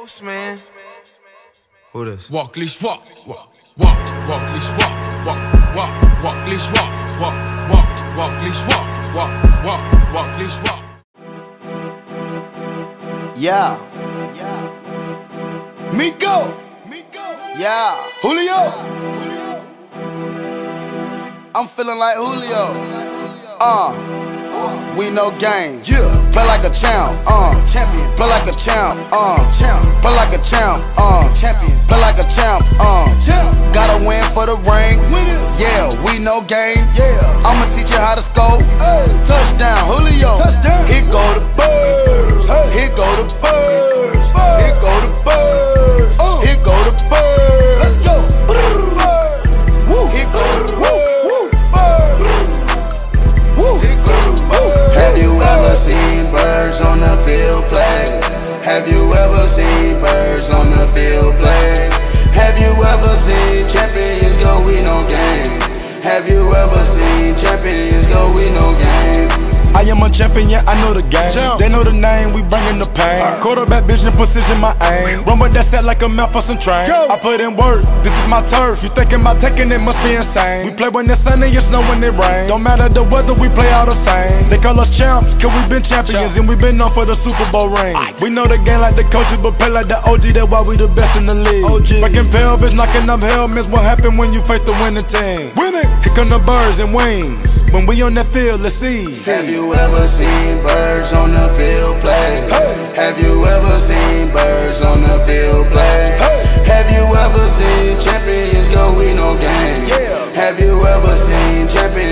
Boss man. Who this? Walk, leash, walk, walk, walk, walk, leash, walk, walk, walk, walk, leash, walk, walk, walk, walk, leash, walk, walk, walk, walk, leash, walk. Yeah. Yeah. Miko. Miko. Yeah. Julio. I'm feeling like Julio. Uh. We no game. Yeah. Play like a champ. Uh. Champion. Play like a champ. Uh. Champ. Play like a champ. Uh. Champion. Play like a champ. Uh. Champ. Gotta win for the ring. Yeah. We no game. Yeah. I'ma teach you how to score. Touchdown. Julio. Touchdown. Here go the birds. Here go the birds. You I am champion, yeah, I know the game. They know the name, we bringing the pain. Quarterback vision, precision, my aim. Run with that set like a map for some train. I put in work, this is my turf. You thinking about taking it, must be insane. We play when it's sunny, it's snow when it rain. Don't matter the weather, we play all the same. They call us champs, cause we been champions, and we been known for the Super Bowl ring. We know the game like the coaches, but play like the OG, that's why we the best in the league. OG. Breaking pelvis, knocking up helmets, what happen when you face the winning team? Winning! Here come the birds and wings. When we on that field, let's see. Have you ever seen birds on the field play? Have you ever seen birds on the field play? Have you ever seen champions go we no game? Have you ever seen champions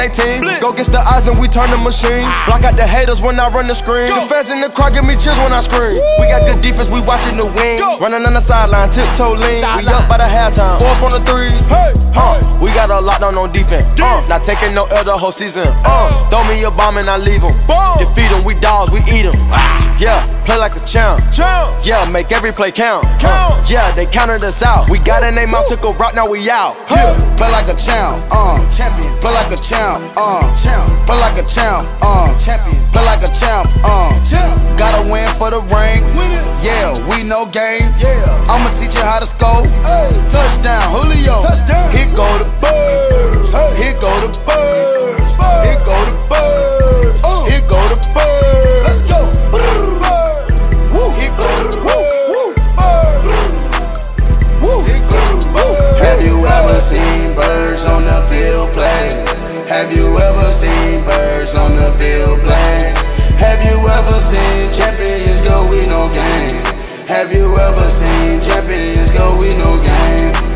Blitzing 18. Go against the odds and we turn the machines. Block out the haters when I run the screen. The fans in the crowd give me chills when I scream. We got good defense. We watching the wing. Running on the sideline, tiptoe lean. We up by the halftime. Four from the three. Huh. We got a lockdown on defense. Uh, not taking no L the whole season. Uh, throw me a bomb and I leave them. Defeat them. We dogs. We eat them. Yeah, play like a champ. Yeah, make every play count. Uh, yeah, they counted us out. We got a name out, took a route, now we out. Yeah. Play like a champ, uh, champion. Play like a champ, uh, champ. Play like a champ, uh, champion. Play like a champ, uh, champ. Gotta win for the ring. Yeah, we no game. Yeah, I'ma teach you how to score. Touchdown, Julio. Touchdown. Here go the birds. Here go the birds. Birds. Here go the birds. Go. Here go the birds. Go. Have you ever seen birds on the field play? Have you ever seen birds on the field play? Have you ever seen champions go we no game? Have you ever seen champions go we no game?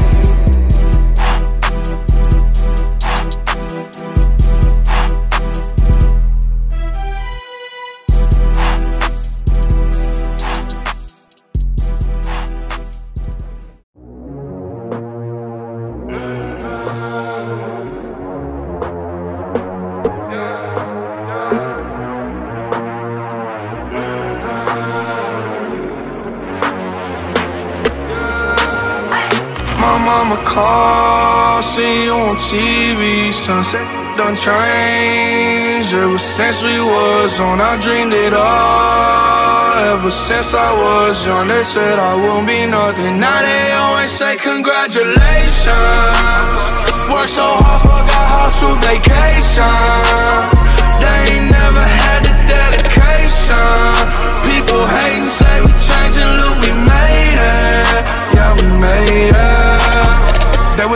Call, see you on TV. Sunset done changed. Ever since we was on, I dreamed it all. Ever since I was young, they said I won't be nothing. Now they always say congratulations. Worked so hard, forgot how to vacation.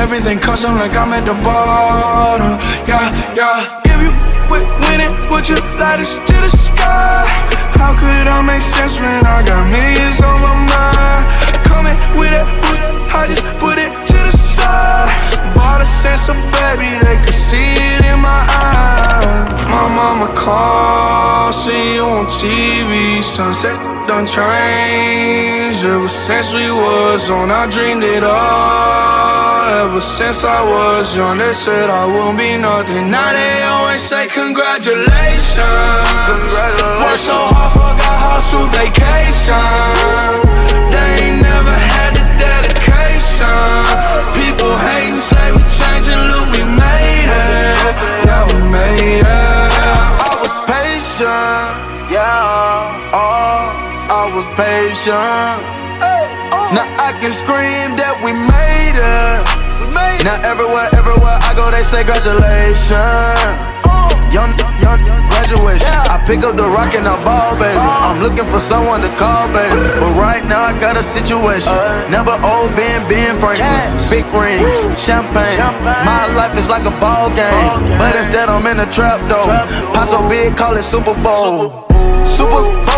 Everything custom like I'm at the bottom, yeah, yeah. If you with winning, would Would you light to the sky? How could I make sense when I got millions on my mind? Coming with it, I just put it to the side. Bought a sense of baby, they could see it in my eyes. My mama called, see you on TV. Sunset done changed. Ever since we was on, I dreamed it all. Ever since I was young, they said I wouldn't be nothing. Now they always say congratulations. Congratulations. Worked so hard, forgot how to vacation. They ain't never had the dedication. People hating, say that we made it. Now everywhere, everywhere I go, they say congratulations. Uh. Young, young, young graduation. I pick up the rock and I ball, baby. Uh. I'm looking for someone to call, baby. But right now I got a situation. Uh. Never old Ben, Ben Franklin. Big rings, champagne. My life is like a ball game. But instead I'm in a trap though. Paso big, call it Super Bowl. Super Bowl, caught